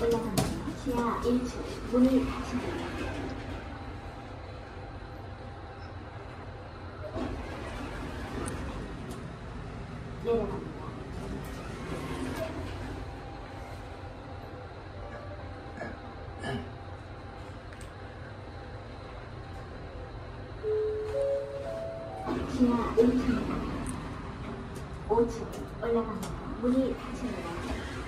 올라갑니다. 지하 1층 문이 닫힙니다. 내려갑니다. 지하 1층 5층 올라갑니다. 문이 닫힙니다.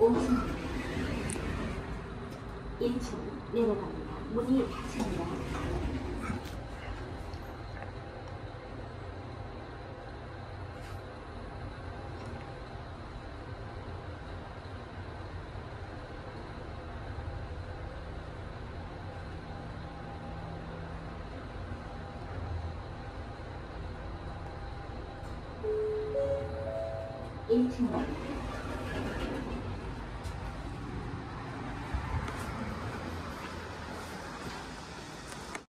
오층 1층 내려갑니다. 문이 닫힙니다. 일층